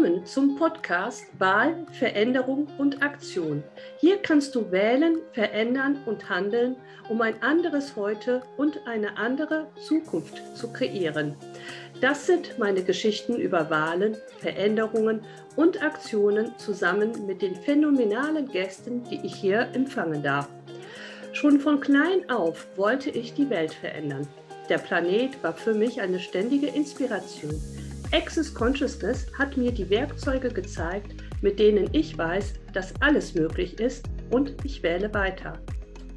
Willkommen zum Podcast Wahl, Veränderung und Aktion. Hier kannst du wählen, verändern und handeln, um ein anderes Heute und eine andere Zukunft zu kreieren. Das sind meine Geschichten über Wahlen, Veränderungen und Aktionen zusammen mit den phänomenalen Gästen, die ich hier empfangen darf. Schon von klein auf wollte ich die Welt verändern. Der Planet war für mich eine ständige Inspiration. Access Consciousness hat mir die Werkzeuge gezeigt, mit denen ich weiß, dass alles möglich ist und ich wähle weiter.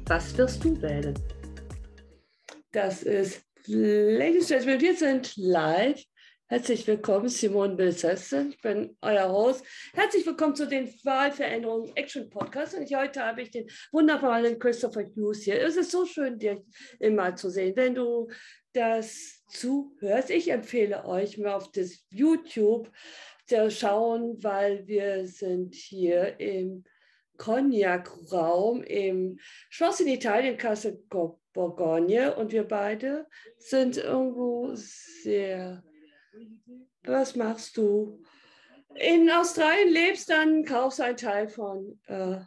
Was wirst du wählen? Das ist, Ladies and Gentlemen, wir sind live. Herzlich willkommen, Simone Bilsesse. Ich bin euer Host. Herzlich willkommen zu den Wahlveränderungen Action Podcast. Und ich, heute habe ich den wunderbaren Christopher Hughes hier. Es ist so schön, dir immer zu sehen. Wenn du das zuhörst. Ich empfehle euch mal auf das YouTube zu schauen, weil wir sind hier im Cognac-Raum im Schloss in Italien, Castle Bourgogne und wir beide sind irgendwo sehr. Was machst du? In Australien lebst, dann kaufst du einen Teil von äh,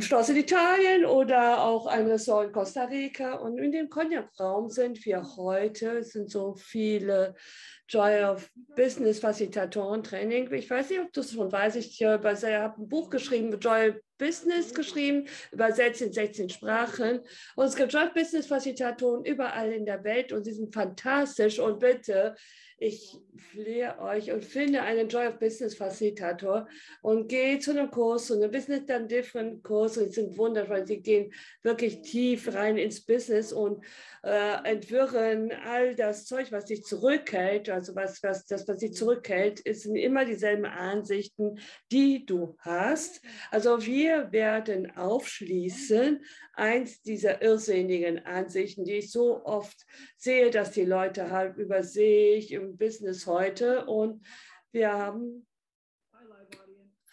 Schloss in Italien oder auch ein Ressort in Costa Rica. Und in dem Cognac-Raum sind wir heute, es sind so viele Joy of Business Facilitatoren Training. Ich weiß nicht, ob du es schon weißt. Ich habe ein Buch geschrieben, Joy of Business geschrieben, übersetzt in 16 Sprachen. Und es gibt Joy of Business Facilitatoren überall in der Welt und sie sind fantastisch. Und bitte, ich flehe euch und finde einen Joy of Business Facilitator und gehe zu einem Kurs, zu einem Business Done Different Kurs und sie sind wundervoll. Sie gehen wirklich tief rein ins Business und äh, entwirren all das Zeug, was dich zurückhält, also was, was, das, was dich zurückhält, sind immer dieselben Ansichten, die du hast. Also wir werden aufschließen, eins dieser irrsinnigen Ansichten, die ich so oft sehe, dass die Leute halt über sich im Business heute und wir haben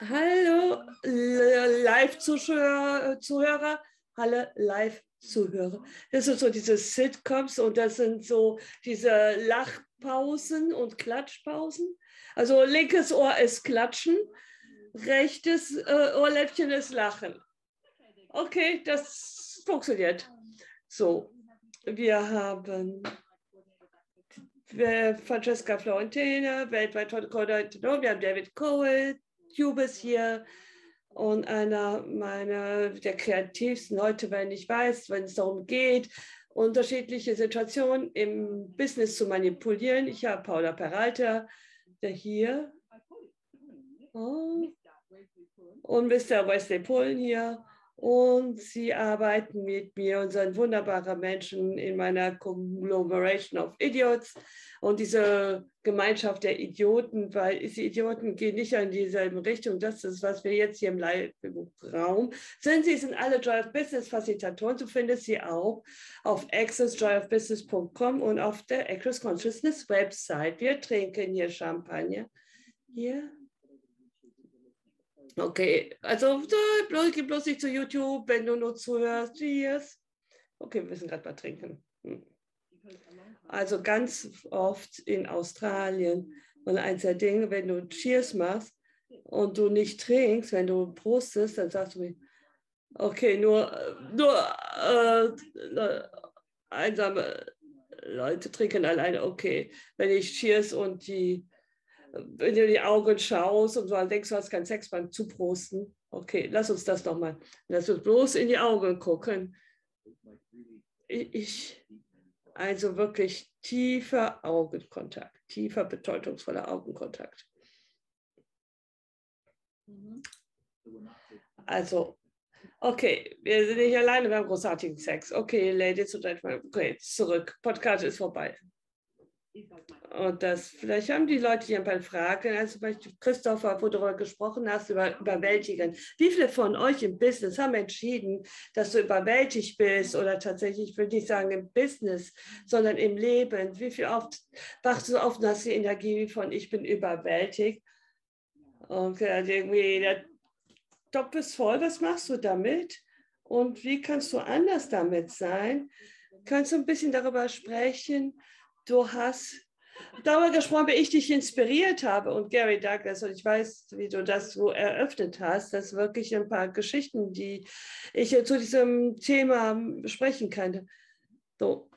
Hallo Live-Zuhörer, hallo Live-Zuhörer. Das sind so diese Sitcoms und das sind so diese Lachpausen und Klatschpausen. Also linkes Ohr ist Klatschen, rechtes äh, Ohrläppchen ist Lachen. Okay, das funktioniert. So, wir haben Francesca Florentina, weltweit Koordinatorin, wir haben David Cole, Hubes hier und einer meiner der kreativsten Leute, wenn ich weiß, wenn es darum geht, unterschiedliche Situationen im Business zu manipulieren. Ich habe Paula Peralta, der hier oh, und Mr. Wesley Pullen hier und sie arbeiten mit mir und sind wunderbare Menschen in meiner Conglomeration of Idiots und diese Gemeinschaft der Idioten, weil diese Idioten gehen nicht in dieselbe Richtung. Das ist, was wir jetzt hier im Live-Raum sind. Sie sind alle Joy of Business Facilitatoren. Du findest sie auch auf accessjoyofbusiness.com und auf der Access Consciousness Website. Wir trinken hier Champagner. Hier Okay, also bloß, geh bloß nicht zu YouTube, wenn du nur zuhörst. Cheers. Okay, wir müssen gerade mal trinken. Hm. Also ganz oft in Australien und eins der Dinge, wenn du Cheers machst und du nicht trinkst, wenn du prostest, dann sagst du mir, okay, nur, nur äh, einsame Leute trinken alleine, okay. Wenn ich Cheers und die wenn du in die Augen schaust und du denkst, du hast keinen Sex beim Zuprosten. Okay, lass uns das nochmal. Lass uns bloß in die Augen gucken. Ich, also wirklich tiefer Augenkontakt, tiefer bedeutungsvoller Augenkontakt. Also, okay, wir sind nicht alleine, wir haben großartigen Sex. Okay, Ladies und Gentlemen, okay, zurück. Podcast ist vorbei. Und das, vielleicht haben die Leute hier ein paar Fragen. Also Christopher, wo du darüber gesprochen hast, über überwältigen. Wie viele von euch im Business haben entschieden, dass du überwältigt bist oder tatsächlich, ich will nicht sagen im Business, sondern im Leben? Wie viel oft wachst du auf und hast die Energie von ich bin überwältigt? Und irgendwie der Topf ist voll, was machst du damit? Und wie kannst du anders damit sein? Kannst du ein bisschen darüber sprechen? Du hast darüber gesprochen, wie ich dich inspiriert habe und Gary Douglas. Und ich weiß, wie du das so eröffnet hast. Das wirklich ein paar Geschichten, die ich zu diesem Thema besprechen kann. So.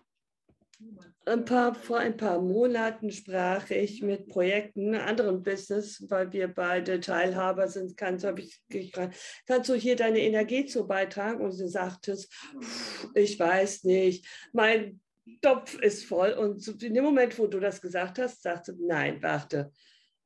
Ein paar, vor ein paar Monaten sprach ich mit Projekten, anderen Business, weil wir beide Teilhaber sind. Kannst, ich, kannst du hier deine Energie zu beitragen? Und sie sagte, ich weiß nicht, mein Topf ist voll. Und in dem Moment, wo du das gesagt hast, sagte, nein, warte.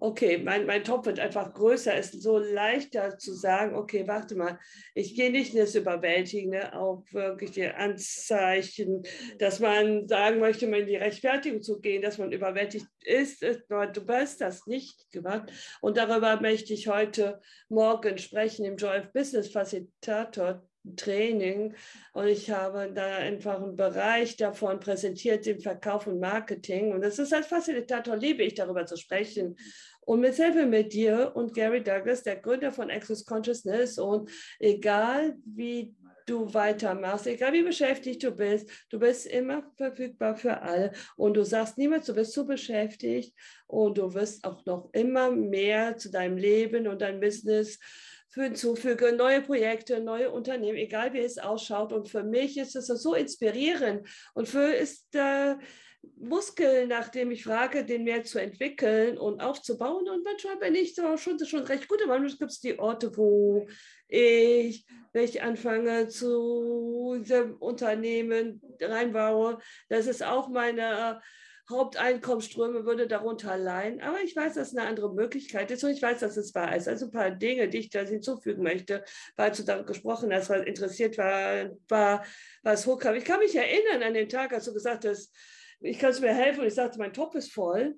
Okay, mein, mein Topf wird einfach größer. Ist so leichter zu sagen, okay, warte mal, ich gehe nicht in das Überwältigende, auch wirklich die Anzeichen, dass man sagen möchte, in die Rechtfertigung zu gehen, dass man überwältigt ist. Du hast das nicht gemacht. Und darüber möchte ich heute Morgen sprechen im Joy of Business Facilitator Training und ich habe da einfach einen Bereich davon präsentiert, den Verkauf und Marketing. Und das ist als Facilitator, liebe ich darüber zu sprechen. Und mit Hilfe mit dir und Gary Douglas, der Gründer von Access Consciousness. Und egal wie du weitermachst, egal wie beschäftigt du bist, du bist immer verfügbar für alle. Und du sagst niemals, du bist zu beschäftigt und du wirst auch noch immer mehr zu deinem Leben und deinem Business hinzufüge, neue Projekte, neue Unternehmen, egal wie es ausschaut. Und für mich ist es so inspirierend und für ist der Muskel, nach dem ich frage, den mehr zu entwickeln und aufzubauen. Und manchmal bin ich so schon, schon recht gut. Gibt es die Orte, wo ich, wenn ich anfange zu diesem Unternehmen reinbaue, das ist auch meine Haupteinkommensströme würde darunter leiden. Aber ich weiß, dass es eine andere Möglichkeit ist und ich weiß, dass es wahr ist. Also ein paar Dinge, die ich da hinzufügen möchte, weil du da gesprochen hast, weil interessiert war, war was hochkam. Ich kann mich erinnern an den Tag, als du gesagt hast, ich kann es mir helfen und ich sagte, mein Topf ist voll.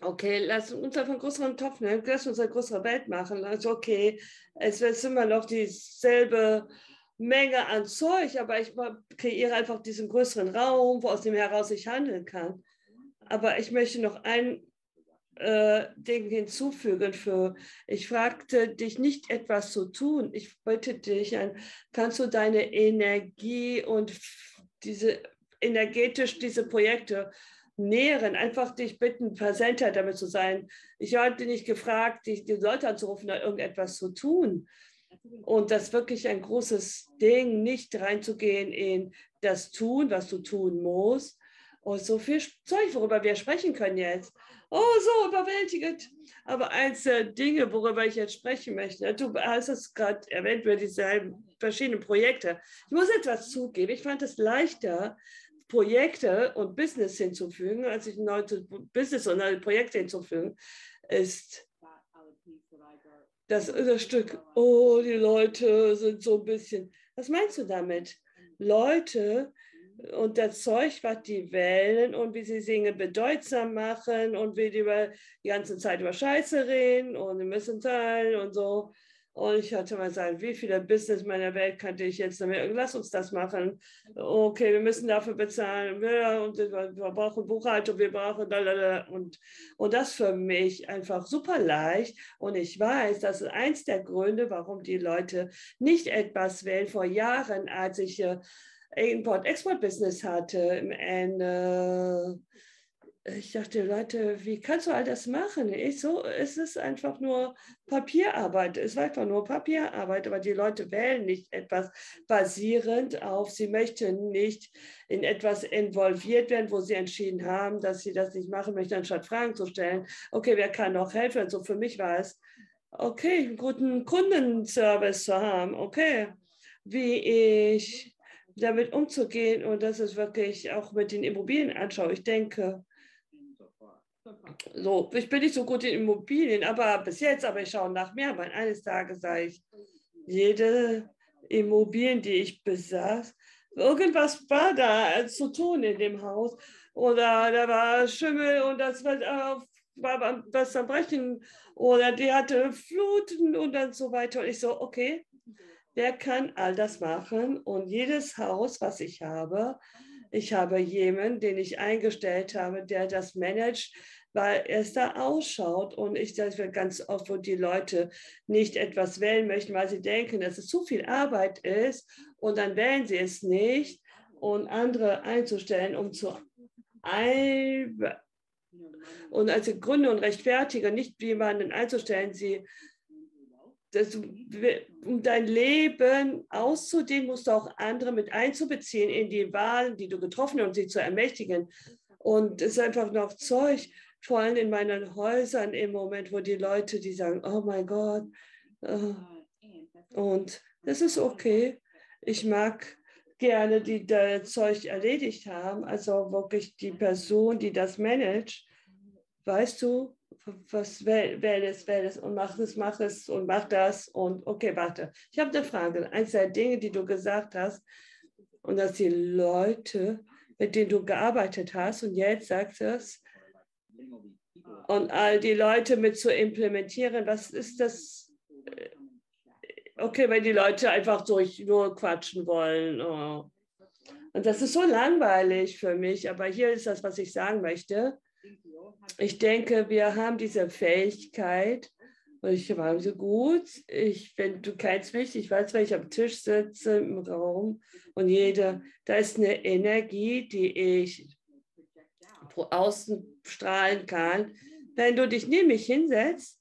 Okay, lass uns einfach einen größeren Topf nehmen, lass uns eine größere Welt machen. Also okay, es ist immer noch dieselbe Menge an Zeug, aber ich kreiere einfach diesen größeren Raum, wo aus dem heraus ich handeln kann. Aber ich möchte noch ein äh, Ding hinzufügen für, ich fragte dich nicht etwas zu tun. Ich wollte dich an, kannst du deine Energie und diese energetisch diese Projekte nähren, einfach dich bitten, präsenter damit zu sein. Ich hatte nicht gefragt, dich, die Leute anzurufen, da irgendetwas zu tun. Und das ist wirklich ein großes Ding, nicht reinzugehen in das Tun, was du tun musst, Oh, so viel Zeug, worüber wir sprechen können jetzt. Oh, so überwältigend. Aber eins der Dinge, worüber ich jetzt sprechen möchte, du hast es gerade erwähnt, über diese verschiedenen Projekte. Ich muss etwas zugeben. Ich fand es leichter, Projekte und Business hinzufügen, als ich neue Business und neue Projekte hinzufügen, ist das, das Stück, oh, die Leute sind so ein bisschen. Was meinst du damit? Leute, und das Zeug, was die wählen und wie sie Dinge bedeutsam machen und wie die über die ganze Zeit über Scheiße reden und die müssen teilen und so. Und ich hatte mal gesagt, wie viele Business meiner Welt könnte ich jetzt damit, lass uns das machen. Okay, wir müssen dafür bezahlen. und wir brauchen Buchhaltung, wir brauchen und, und das für mich einfach super leicht. Und ich weiß, das ist eins der Gründe, warum die Leute nicht etwas wählen. Vor Jahren, als ich Import-Export-Business hatte, im Ende, ich dachte, Leute, wie kannst du all das machen? Ich so, es ist einfach nur Papierarbeit. Es war einfach nur Papierarbeit, aber die Leute wählen nicht etwas basierend auf, sie möchten nicht in etwas involviert werden, wo sie entschieden haben, dass sie das nicht machen möchten, anstatt Fragen zu stellen. Okay, wer kann noch helfen? So also für mich war es, okay, einen guten Kundenservice zu haben. Okay, wie ich damit umzugehen und das ist wirklich auch mit den Immobilien anschaue. Ich denke, so, ich bin nicht so gut in Immobilien, aber bis jetzt, aber ich schaue nach mehr, weil eines Tages sage ich, jede Immobilien, die ich besaß, irgendwas war da zu tun in dem Haus. Oder da war Schimmel und das war, war was zerbrechen oder die hatte Fluten und dann so weiter. Und ich so, okay, der kann all das machen und jedes Haus, was ich habe, ich habe jemanden, den ich eingestellt habe, der das managt, weil es da ausschaut und ich das ganz oft, wo die Leute nicht etwas wählen möchten, weil sie denken, dass es zu viel Arbeit ist und dann wählen sie es nicht und andere einzustellen, um zu Und als Gründe und Rechtfertiger, nicht jemanden einzustellen, sie das, um dein Leben auszudehnen, musst du auch andere mit einzubeziehen in die Wahlen, die du getroffen hast und sie zu ermächtigen. Und es ist einfach noch Zeug, vor allem in meinen Häusern im Moment, wo die Leute, die sagen, oh mein Gott. Äh, und das ist okay. Ich mag gerne, die das Zeug erledigt haben, also wirklich die Person, die das managt, weißt du, was wähl, wähl es, wähl es und mach es, mach es und mach das und okay, warte. Ich habe eine Frage. Eins der Dinge, die du gesagt hast, und dass die Leute, mit denen du gearbeitet hast und jetzt sagst du es, und all die Leute mit zu implementieren, was ist das? Okay, wenn die Leute einfach durch nur quatschen wollen. Oh. Und das ist so langweilig für mich, aber hier ist das, was ich sagen möchte ich denke, wir haben diese Fähigkeit, und ich war so gut, ich, wenn du kennst mich, ich weiß, wenn ich am Tisch sitze im Raum und jeder, da ist eine Energie, die ich außen strahlen kann. Wenn du dich mich hinsetzt,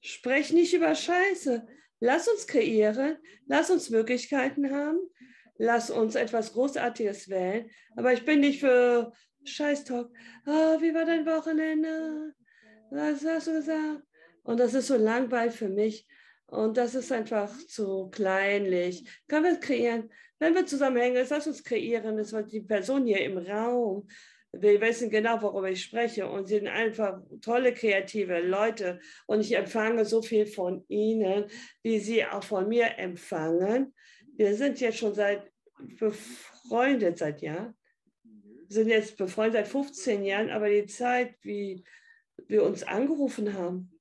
sprech nicht über Scheiße. Lass uns kreieren, lass uns Möglichkeiten haben, lass uns etwas Großartiges wählen. Aber ich bin nicht für Scheiß Talk. Oh, wie war dein Wochenende? Was hast du gesagt? Und das ist so langweilig für mich. Und das ist einfach zu kleinlich. Können wir es kreieren? Wenn wir zusammenhängen, lass uns kreieren. Das war die Person hier im Raum. Wir wissen genau, worüber ich spreche. Und sie sind einfach tolle, kreative Leute. Und ich empfange so viel von ihnen, wie sie auch von mir empfangen. Wir sind jetzt schon seit befreundet seit Jahren sind jetzt befreundet seit 15 Jahren, aber die Zeit, wie wir uns angerufen haben,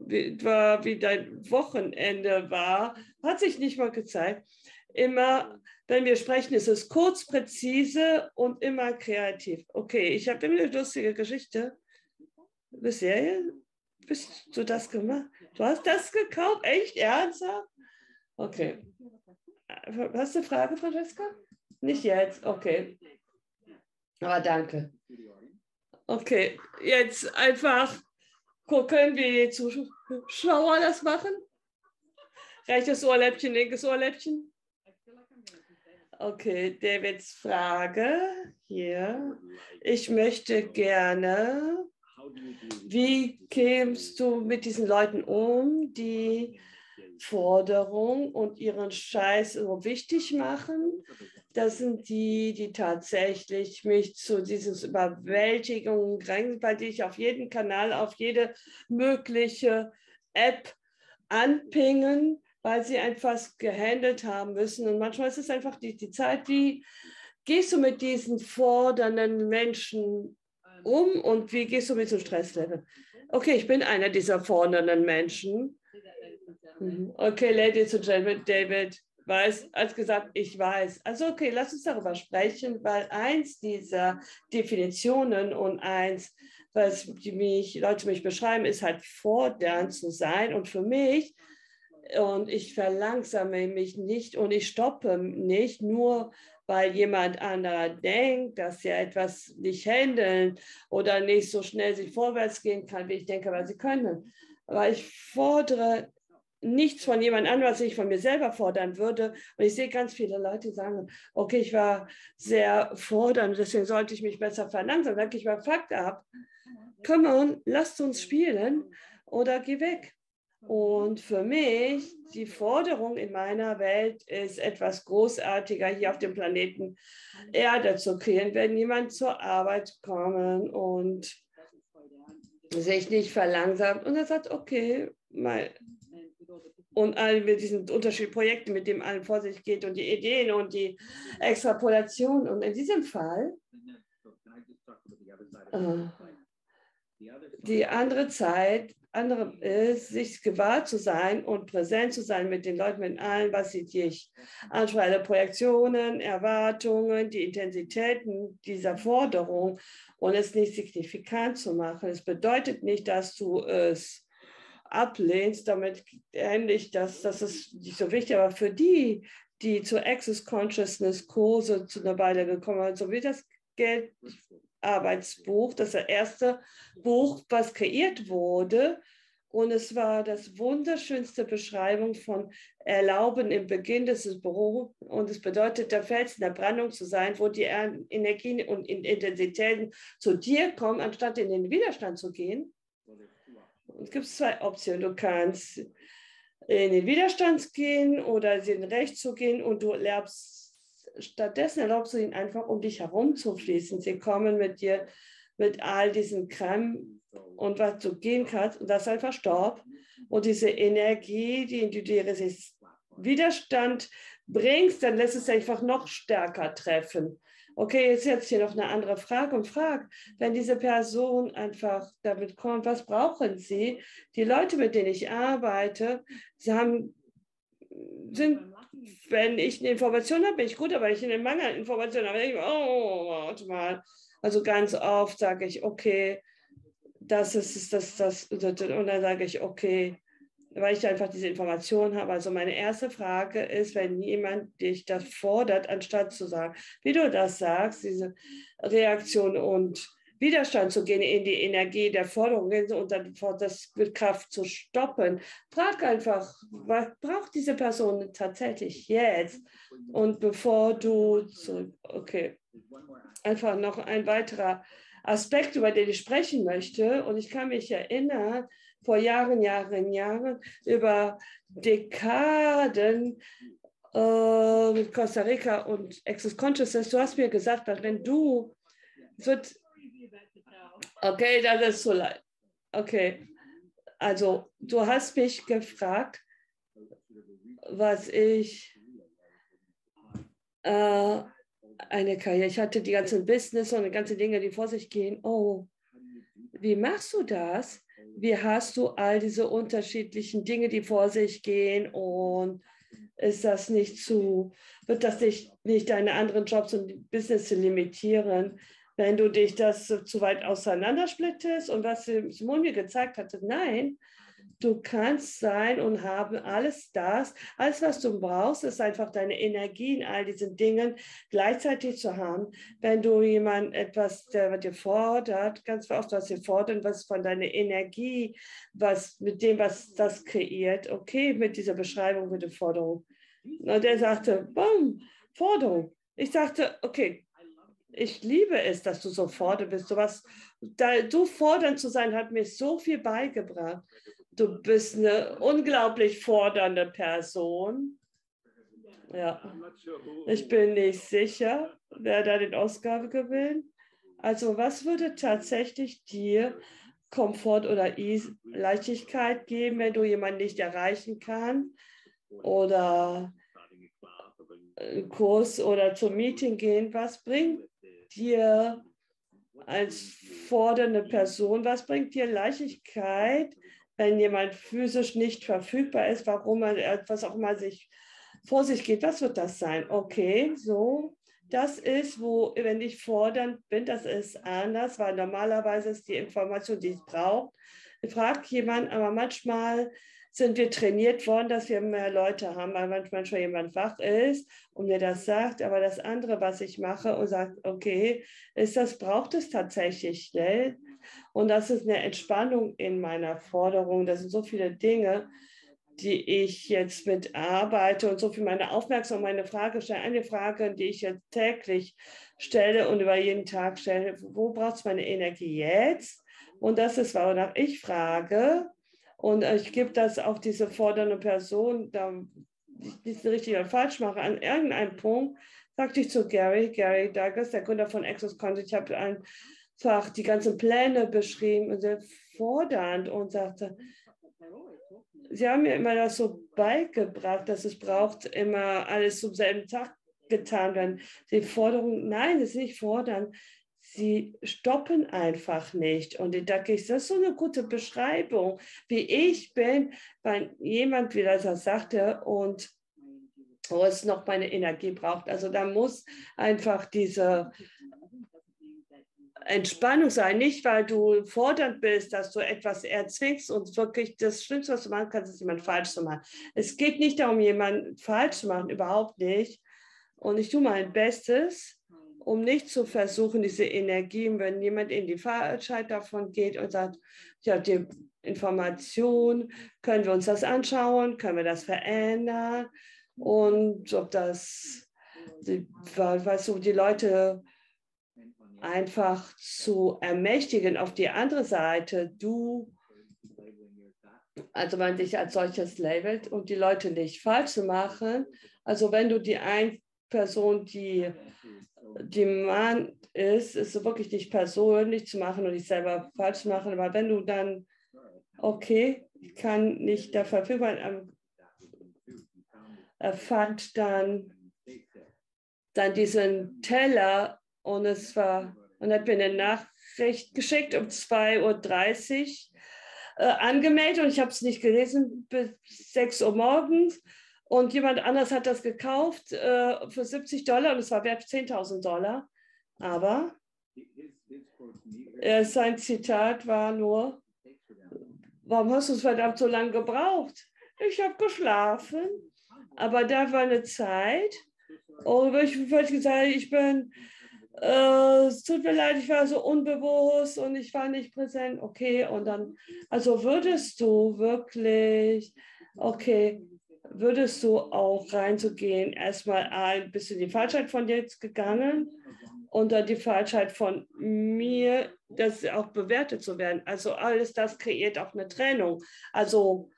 wie, war, wie dein Wochenende war, hat sich nicht mal gezeigt. Immer, wenn wir sprechen, ist es kurz, präzise und immer kreativ. Okay, ich habe immer eine lustige Geschichte. Bisher bist du das gemacht? Du hast das gekauft? Echt ernsthaft? Okay. Hast du eine Frage, Francesca? Nicht jetzt, okay. Aber danke. Okay, jetzt einfach gucken, wie die Zuschauer das machen. Rechtes Ohrläppchen, linkes Ohrläppchen. Okay, Davids Frage hier. Ich möchte gerne, wie kämst du mit diesen Leuten um, die Forderung und ihren Scheiß so wichtig machen? Das sind die, die tatsächlich mich zu dieses Überwältigung drängen, bei die ich auf jeden Kanal, auf jede mögliche App anpingen, weil sie einfach gehandelt haben müssen. Und manchmal ist es einfach die, die Zeit, wie gehst du mit diesen fordernden Menschen um und wie gehst du mit so Stresslevel? Okay, ich bin einer dieser fordernden Menschen. Mhm. Okay, Ladies and Gentlemen, David weiß, als gesagt, ich weiß. Also okay, lass uns darüber sprechen, weil eins dieser Definitionen und eins, was mich, Leute mich beschreiben, ist halt fordernd zu sein. Und für mich, und ich verlangsame mich nicht und ich stoppe nicht, nur weil jemand anderer denkt, dass er etwas nicht handeln oder nicht so schnell sich vorwärts gehen kann, wie ich denke, weil sie können. Aber ich fordere nichts von jemand anderem, was ich von mir selber fordern würde. Und ich sehe ganz viele Leute, die sagen, okay, ich war sehr fordernd, deswegen sollte ich mich besser verlangsamen. Sag ich mal, Fakt ab. Come on, lasst uns spielen oder geh weg. Und für mich, die Forderung in meiner Welt ist etwas großartiger hier auf dem Planeten Erde zu kreieren, wenn jemand zur Arbeit kommen und sich nicht verlangsamt und er sagt, okay, mal, und all mit diesen unterschiedlichen Projekten, mit dem allen vor sich geht und die Ideen und die Extrapolation. Und in diesem Fall äh, die andere Zeit, andere ist, sich gewahr zu sein und präsent zu sein mit den Leuten, mit allen, was sie dich ansprechen, Projektionen, Erwartungen, die Intensitäten dieser Forderung und es nicht signifikant zu machen. Es bedeutet nicht, dass du es ablehnst, damit ähnlich, dass das ist nicht so wichtig, aber für die, die zur Access Consciousness Kurse zu einer Weile gekommen sind, so wie das Geld, Arbeitsbuch, das erste Buch, was kreiert wurde. Und es war das wunderschönste Beschreibung von Erlauben im Beginn des Büros. Und es bedeutet, der Fels in der Brandung zu sein, wo die Energien und Intensitäten zu dir kommen, anstatt in den Widerstand zu gehen. Es gibt zwei Optionen. Du kannst in den Widerstand gehen oder in Recht zu gehen und du lernst, stattdessen erlaubst du ihnen einfach, um dich herum zu fließen. Sie kommen mit dir mit all diesen Krämen und was du gehen kannst und das einfach Staub und diese Energie, die in dir Widerstand bringst, dann lässt es einfach noch stärker treffen. Okay, jetzt jetzt hier noch eine andere Frage und frag, wenn diese Person einfach damit kommt, was brauchen sie? Die Leute, mit denen ich arbeite, sie haben, sind, wenn ich eine Information habe, bin ich gut, aber wenn ich einen Mangel an Informationen habe, denke ich, oh, warte mal. Also ganz oft sage ich, okay, das ist das, das, und dann sage ich, okay, weil ich einfach diese Information habe. Also meine erste Frage ist, wenn jemand dich das fordert, anstatt zu sagen, wie du das sagst, diese Reaktion und Widerstand zu gehen in die Energie der Forderung und dann das mit Kraft zu stoppen. Frag einfach, was braucht diese Person tatsächlich jetzt? Und bevor du zu, okay, einfach noch ein weiterer Aspekt, über den ich sprechen möchte. Und ich kann mich erinnern, vor Jahren, Jahren, Jahren über Dekaden äh, mit Costa Rica und Access Consciousness. Du hast mir gesagt, dass wenn du wird, okay, das ist so leid. Okay, also du hast mich gefragt, was ich äh, eine Karriere, ich hatte die ganzen Business und die ganzen Dinge, die vor sich gehen. Oh, wie machst du das? Wie hast du all diese unterschiedlichen Dinge, die vor sich gehen und ist das nicht zu, wird das nicht, nicht deine anderen Jobs und Business limitieren, wenn du dich das zu weit auseinandersplittest? Und was Simon mir gezeigt hatte, nein, Du kannst sein und haben alles das, alles, was du brauchst, ist einfach deine Energie in all diesen Dingen gleichzeitig zu haben. Wenn du jemand etwas, der dir fordert, ganz oft was dir fordern, was von deiner Energie, was mit dem, was das kreiert, okay, mit dieser Beschreibung, mit der Forderung. Und er sagte, boom, Forderung. Ich sagte, okay, ich liebe es, dass du so fordernd bist. So was, da, du fordernd zu sein, hat mir so viel beigebracht. Du bist eine unglaublich fordernde Person. Ja, ich bin nicht sicher, wer da den Oscar gewinnt. Also was würde tatsächlich dir Komfort oder Leichtigkeit geben, wenn du jemanden nicht erreichen kannst oder einen Kurs oder zum Meeting gehen? Was bringt dir als fordernde Person, was bringt dir Leichtigkeit, wenn jemand physisch nicht verfügbar ist, warum man etwas auch mal sich vor sich geht, was wird das sein? Okay, so, das ist, wo, wenn ich fordernd bin, das ist anders, weil normalerweise ist die Information, die ich brauche. Ich frage jemanden, aber manchmal sind wir trainiert worden, dass wir mehr Leute haben, weil manchmal schon jemand wach ist und mir das sagt. Aber das andere, was ich mache und sagt, okay, ist das, braucht es tatsächlich schnell? Und das ist eine Entspannung in meiner Forderung. Das sind so viele Dinge, die ich jetzt mit arbeite und so viel meine Aufmerksamkeit, meine Frage stelle, eine Frage, die ich jetzt täglich stelle und über jeden Tag stelle, wo braucht es meine Energie jetzt? Und das ist, wonach ich frage, und ich gebe das auch diese fordernde Person, da ich nicht richtig oder falsch mache, an irgendeinem Punkt sagte ich zu Gary, Gary Douglas, der Gründer von Access Content, ich habe einfach die ganzen Pläne beschrieben und sehr fordernd und sagte, Sie haben mir immer das so beigebracht, dass es braucht immer alles zum selben Tag getan werden. Die Forderung, nein, es ist nicht fordern sie stoppen einfach nicht. Und ich denke, das ist so eine gute Beschreibung, wie ich bin, weil jemand wieder das sagte und wo es noch meine Energie braucht. Also da muss einfach diese Entspannung sein, nicht weil du fordernd bist, dass du etwas erzwingst und wirklich das Schlimmste, was du machen kannst, ist jemand falsch zu machen. Es geht nicht darum, jemanden falsch zu machen, überhaupt nicht. Und ich tue mein Bestes, um nicht zu versuchen, diese Energien, wenn jemand in die Falschheit davon geht und sagt, ja, die Information, können wir uns das anschauen, können wir das verändern und ob das, weißt du, die Leute einfach zu ermächtigen auf die andere Seite, du, also man dich als solches labelt und die Leute nicht falsch zu machen. Also wenn du die eine Person, die die Mann ist, ist wirklich dich persönlich zu machen und dich selber falsch zu machen. Aber wenn du dann, okay, ich kann nicht der Verfügung, er fand dann, dann diesen Teller und es war, und hat mir eine Nachricht geschickt um 2.30 Uhr äh, angemeldet und ich habe es nicht gelesen bis 6 Uhr morgens. Und jemand anders hat das gekauft äh, für 70 Dollar und es war wert 10.000 Dollar. Aber äh, sein Zitat war nur, warum hast du es verdammt so lange gebraucht? Ich habe geschlafen. Aber da war eine Zeit, und ich würde gesagt, ich bin äh, es tut mir leid, ich war so unbewusst und ich war nicht präsent. Okay, und dann, also würdest du wirklich, okay, würdest du auch reinzugehen, erstmal ein bisschen die Falschheit von dir jetzt gegangen und dann die Falschheit von mir, das auch bewertet zu werden. Also alles das kreiert auch eine Trennung. Also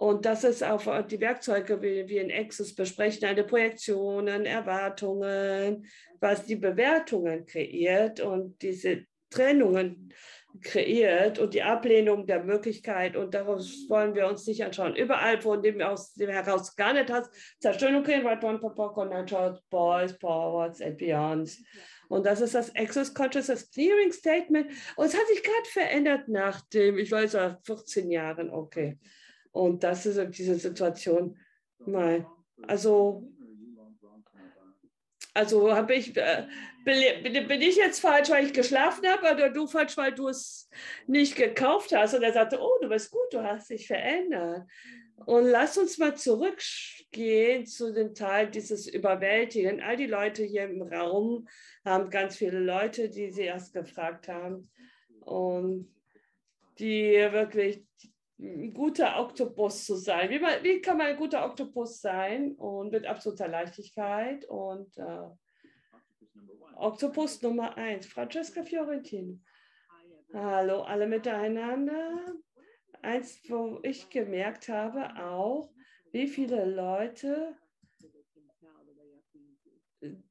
und das ist auch die Werkzeuge, wie wir in Access besprechen, eine Projektionen, Erwartungen, was die Bewertungen kreiert und diese Trennungen kreiert und die Ablehnung der Möglichkeit. Und darauf wollen wir uns nicht anschauen. Überall, von dem aus dem heraus gar nicht hast, Zerstörung papa, connected, boys, forwards and beyonds. Und das ist das Access Consciousness Clearing Statement. Und es hat sich gerade verändert nach dem, ich weiß, 14 Jahren, okay. Und das ist diese Situation mal. Also, also habe ich, äh, bin, ich jetzt falsch, weil ich geschlafen habe, oder du falsch, weil du es nicht gekauft hast? Und er sagte, oh, du bist gut, du hast dich verändert. Und lass uns mal zurückgehen zu dem Teil dieses Überwältigen. All die Leute hier im Raum haben ganz viele Leute, die sie erst gefragt haben und die wirklich ein guter Oktopus zu sein. Wie, man, wie, kann man ein guter Oktopus sein und mit absoluter Leichtigkeit und äh, Oktopus Nummer eins, Francesca Fiorentino. Hallo alle miteinander. Eins, wo ich gemerkt habe auch, wie viele Leute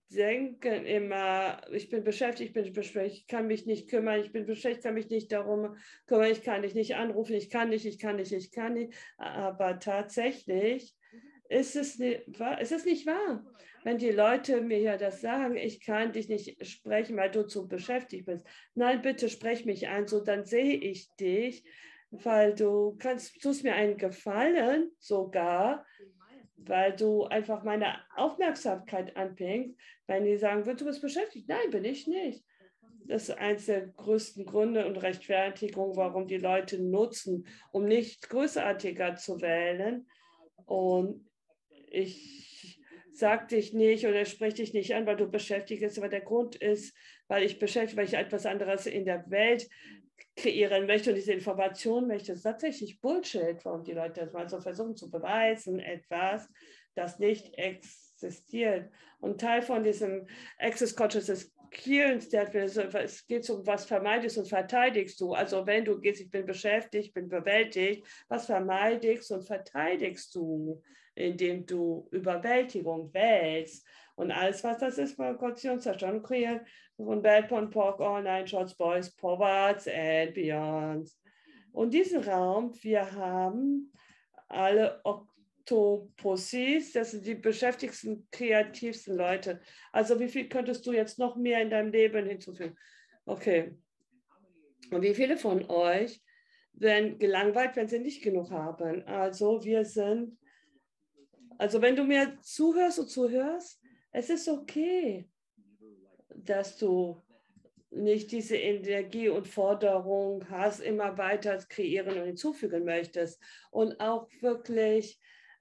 denken immer, ich bin beschäftigt, ich bin beschäftigt, ich kann mich nicht kümmern, ich bin beschäftigt, kann mich nicht darum kümmern, ich kann dich nicht anrufen, ich kann nicht, ich kann nicht, ich kann nicht. Aber tatsächlich ist es, nicht, ist es nicht wahr. Wenn die Leute mir ja das sagen, ich kann dich nicht sprechen, weil du zu beschäftigt bist. Nein, bitte sprech mich ein, so dann sehe ich dich, weil du kannst, tust mir einen Gefallen sogar, weil du einfach meine Aufmerksamkeit anpingst, wenn die sagen, du bist beschäftigt. Nein, bin ich nicht. Das ist eines der größten Gründe und Rechtfertigungen, warum die Leute nutzen, um nicht großartiger zu wählen. Und ich sage dich nicht oder spreche dich nicht an, weil du beschäftigt bist, aber der Grund ist, weil ich beschäftigt, weil ich etwas anderes in der Welt kreieren möchte und diese Information möchte, ist tatsächlich Bullshit, warum die Leute das mal so versuchen zu beweisen, etwas, das nicht existiert. Und Teil von diesem Access Consciousness Killen, es geht um, was vermeidest und verteidigst du. Also wenn du gehst, ich bin beschäftigt, bin bewältigt, was vermeidest und verteidigst du, indem du Überwältigung wählst. Und alles, was das ist, mal Konstitutionszerstörung kreieren, von Bad Pork, Online, Shots, Boys, Powards and Beyond. Und diesen Raum, wir haben alle Octopussies, das sind die beschäftigsten, kreativsten Leute. Also wie viel könntest du jetzt noch mehr in deinem Leben hinzufügen? Okay. Und wie viele von euch werden gelangweilt, wenn sie nicht genug haben? Also wir sind, also wenn du mir zuhörst und zuhörst, es ist okay, dass du nicht diese Energie und Forderung hast, immer weiter kreieren und hinzufügen möchtest und auch wirklich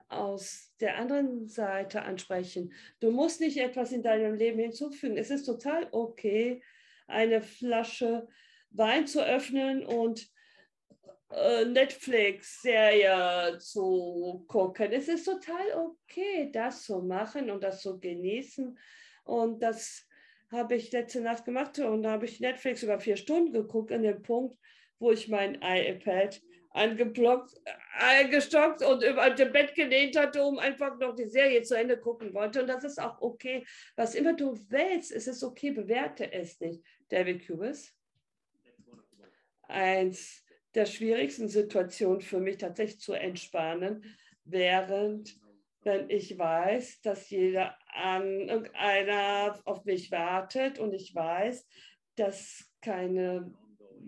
aus der anderen Seite ansprechen. Du musst nicht etwas in deinem Leben hinzufügen. Es ist total okay, eine Flasche Wein zu öffnen und äh, Netflix-Serie zu gucken. Es ist total okay, das zu machen und das zu genießen. Und das habe ich letzte Nacht gemacht und da habe ich Netflix über vier Stunden geguckt an dem Punkt, wo ich mein iPad angeblockt, eingestockt und über dem Bett gelehnt hatte, um einfach noch die Serie zu Ende gucken wollte. Und das ist auch okay. Was immer du willst, es ist okay, bewerte es nicht. David Cubis. Eins der schwierigsten Situationen für mich tatsächlich zu entspannen, während wenn ich weiß, dass jeder an irgendeiner auf mich wartet und ich weiß, dass keine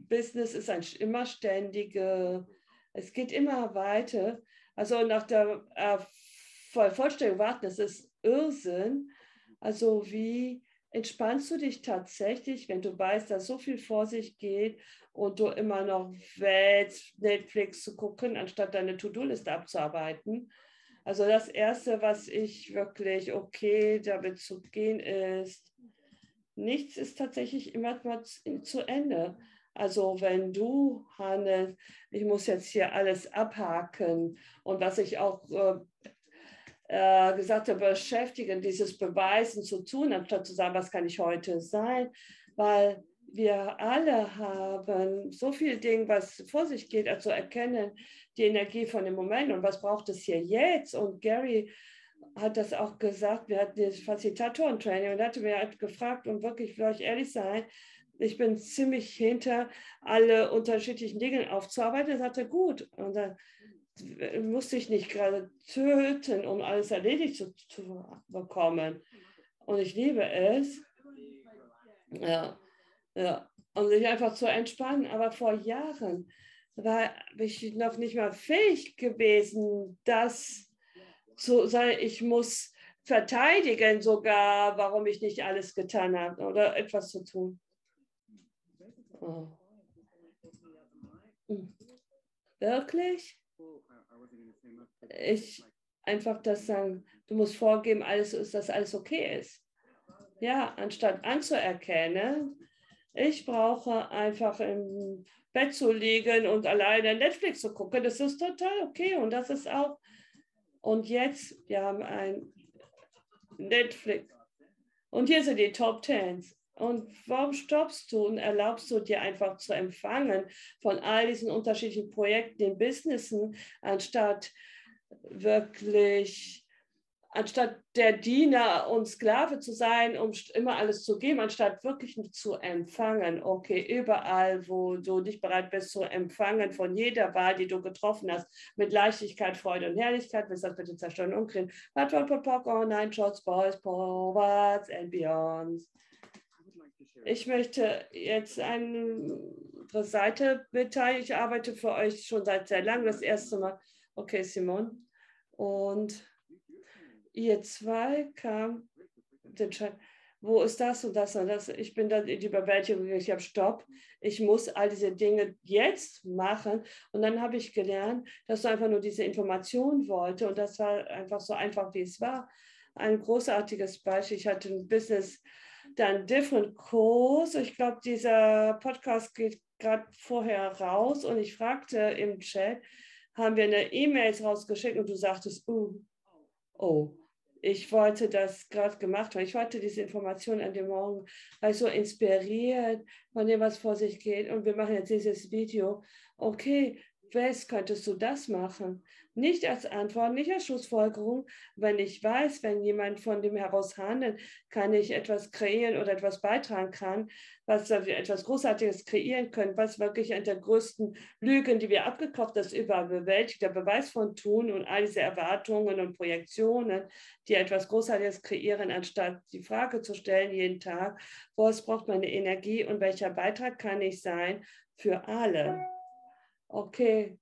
Business ist ein immer ständige, es geht immer weiter. Also nach der äh, Vollständigung warten, das ist Irrsinn. Also wie entspannst du dich tatsächlich, wenn du weißt, dass so viel vor sich geht und du immer noch wählst, Netflix zu gucken, anstatt deine To-Do-Liste abzuarbeiten? Also das Erste, was ich wirklich okay damit zu gehen ist, nichts ist tatsächlich immer zu Ende. Also wenn du, Hannes, ich muss jetzt hier alles abhaken und was ich auch äh, äh, gesagt habe, beschäftigen, dieses Beweisen zu tun, anstatt zu sagen, was kann ich heute sein, weil wir alle haben so viel Ding, was vor sich geht, also erkennen die Energie von dem Moment und was braucht es hier jetzt? Und Gary hat das auch gesagt, wir hatten das Facilitatoren-Training und hatte mir halt gefragt, und wirklich, will ich ehrlich sein, ich bin ziemlich hinter alle unterschiedlichen Dinge aufzuarbeiten. Er sagte, gut. Und dann musste ich nicht gerade töten, um alles erledigt zu, zu bekommen. Und ich liebe es. Ja, ja. Und sich einfach zu entspannen. Aber vor Jahren war ich noch nicht mal fähig gewesen, das zu sein. Ich muss verteidigen sogar, warum ich nicht alles getan habe oder etwas zu tun. Oh. Hm. Wirklich? Ich einfach das sagen, du musst vorgeben, alles ist, dass alles okay ist. Ja, anstatt anzuerkennen, ich brauche einfach im Bett zu liegen und alleine Netflix zu gucken. Das ist total okay und das ist auch. Und jetzt, wir haben ein Netflix. Und hier sind die Top Tens. Und warum stoppst du und erlaubst du dir einfach zu empfangen von all diesen unterschiedlichen Projekten in Businessen, anstatt wirklich, anstatt der Diener und Sklave zu sein, um immer alles zu geben, anstatt wirklich zu empfangen. Okay, überall, wo du nicht bereit bist zu empfangen von jeder Wahl, die du getroffen hast, mit Leichtigkeit, Freude und Herrlichkeit, willst das bitte zerstören und kriegen. What, what, what, what, oh, nine shots, boys, forwards and beyonds. Ich möchte jetzt eine Seite mitteilen. Ich arbeite für euch schon seit sehr langem, das erste Mal. Okay, Simon. Und ihr zwei kam den Schein. Wo ist das und das und das? Ich bin dann in die Bewältigung gegangen. Ich habe Stopp. Ich muss all diese Dinge jetzt machen. Und dann habe ich gelernt, dass du einfach nur diese Information wollte. Und das war einfach so einfach, wie es war. Ein großartiges Beispiel. Ich hatte ein Business dann Different Course. Ich glaube, dieser Podcast geht gerade vorher raus und ich fragte im Chat, haben wir eine E-Mails rausgeschickt und du sagtest, uh, oh, ich wollte das gerade gemacht haben. Ich wollte diese Information an dem Morgen, weil ich so inspiriert von dem, was vor sich geht. Und wir machen jetzt dieses Video. Okay, Wes, könntest du das machen? Nicht als Antwort, nicht als Schlussfolgerung. Wenn ich weiß, wenn jemand von dem heraus handelt, kann ich etwas kreieren oder etwas beitragen kann, was wir etwas Großartiges kreieren können, was wirklich eine der größten Lügen, die wir abgekauft, das überall bewältigt, der Beweis von tun und all diese Erwartungen und Projektionen, die etwas Großartiges kreieren, anstatt die Frage zu stellen jeden Tag, was braucht meine Energie und welcher Beitrag kann ich sein für alle? Okay,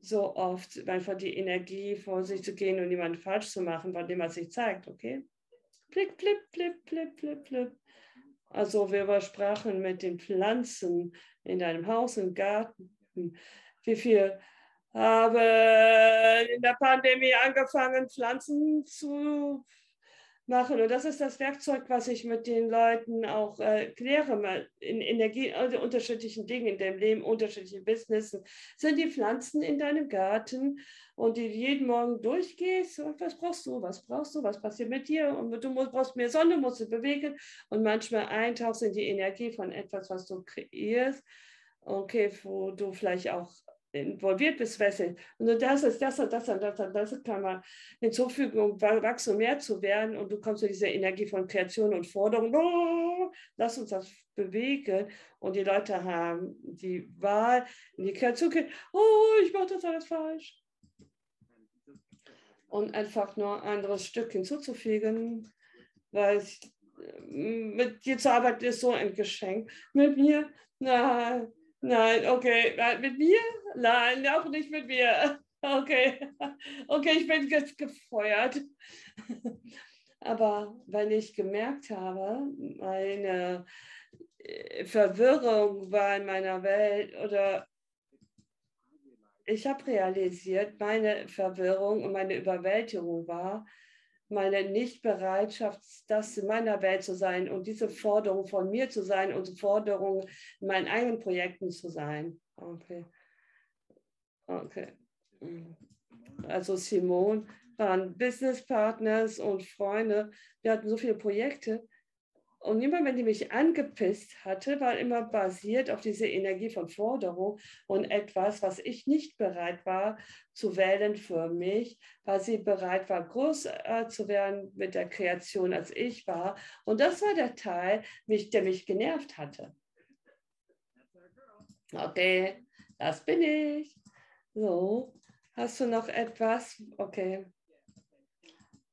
so oft einfach die Energie vor sich zu gehen und niemanden falsch zu machen, von dem was sich zeigt, okay? Blick, blip, blip, blip, blip, blip. Also wir übersprachen mit den Pflanzen in deinem Haus, im Garten, wie viel habe in der Pandemie angefangen, Pflanzen zu machen. Und das ist das Werkzeug, was ich mit den Leuten auch äh, kläre, in Energie, also unterschiedlichen Dingen in deinem Leben, unterschiedlichen Businessen. Sind die Pflanzen in deinem Garten und die jeden Morgen durchgehst und was brauchst du, was brauchst du, was passiert mit dir und du musst, brauchst mehr Sonne, musst du bewegen und manchmal eintauchst in die Energie von etwas, was du kreierst. Okay, wo du vielleicht auch involviert bist, weißt du, und das ist das und das und das und das kann man hinzufügen, um wachsen und mehr zu werden und du kommst zu dieser Energie von Kreation und Forderung, oh, lass uns das bewegen und die Leute haben die Wahl, in die Kreation gehen, oh, ich mache das alles falsch. Und einfach nur ein anderes Stück hinzuzufügen, weil ich, mit dir zu arbeiten ist so ein Geschenk. Mit mir, na, Nein, okay. Nein, mit mir? Nein, auch nicht mit mir. Okay. Okay, ich bin jetzt gefeuert. Aber wenn ich gemerkt habe, meine äh, Verwirrung war in meiner Welt oder ich habe realisiert, meine Verwirrung und meine Überwältigung war, meine Nichtbereitschaft, das in meiner Welt zu sein und diese Forderung von mir zu sein und Forderung in meinen eigenen Projekten zu sein. Okay. Okay. Also Simone waren Business Partners und Freunde. Wir hatten so viele Projekte und immer, wenn die mich angepisst hatte, war immer basiert auf diese Energie von Forderung und etwas, was ich nicht bereit war zu wählen für mich, weil sie bereit war, größer zu werden mit der Kreation, als ich war. Und das war der Teil, der mich genervt hatte. Okay, das bin ich. So, hast du noch etwas? Okay.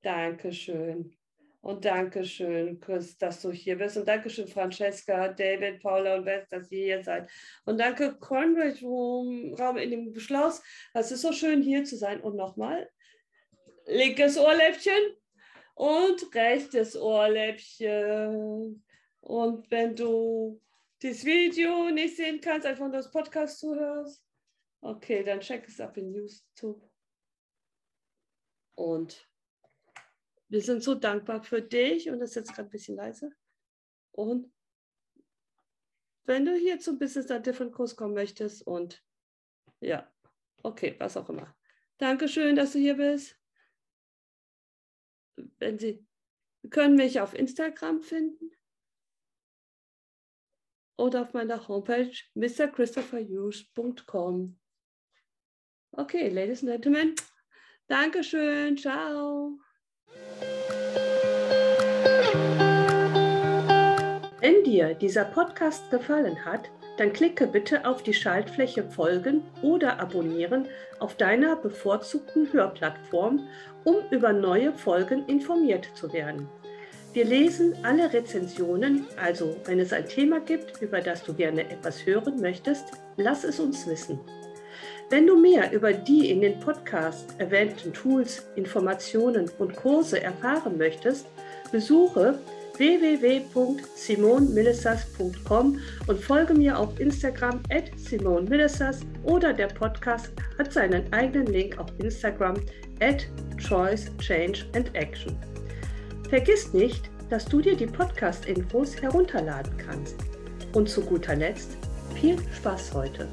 Dankeschön. Und Dankeschön, Chris, dass du hier bist. Und Dankeschön, Francesca, David, Paula und Beth, dass ihr hier seid. Und danke, Conrad Raum in dem Beschluss. Es ist so schön, hier zu sein. Und nochmal, linkes Ohrläppchen und rechtes Ohrläppchen. Und wenn du das Video nicht sehen kannst, einfach nur das Podcast zuhörst, okay, dann check es ab in YouTube. Und wir sind so dankbar für dich und das ist jetzt gerade ein bisschen leise. Und wenn du hier zum Business at Different Kurs kommen möchtest und ja, okay, was auch immer. Dankeschön, dass du hier bist. Wenn Sie können mich auf Instagram finden oder auf meiner Homepage mrchristopherhughes.com. Okay, Ladies and Gentlemen, Dankeschön, ciao. Wenn dir dieser Podcast gefallen hat, dann klicke bitte auf die Schaltfläche Folgen oder Abonnieren auf deiner bevorzugten Hörplattform, um über neue Folgen informiert zu werden. Wir lesen alle Rezensionen, also wenn es ein Thema gibt, über das du gerne etwas hören möchtest, lass es uns wissen. Wenn du mehr über die in den Podcast erwähnten Tools, Informationen und Kurse erfahren möchtest, besuche www.simonmillissas.com und folge mir auf Instagram at simonmillissas oder der Podcast hat seinen eigenen Link auf Instagram at Choice, Change and Action. Vergiss nicht, dass du dir die Podcast-Infos herunterladen kannst. Und zu guter Letzt viel Spaß heute.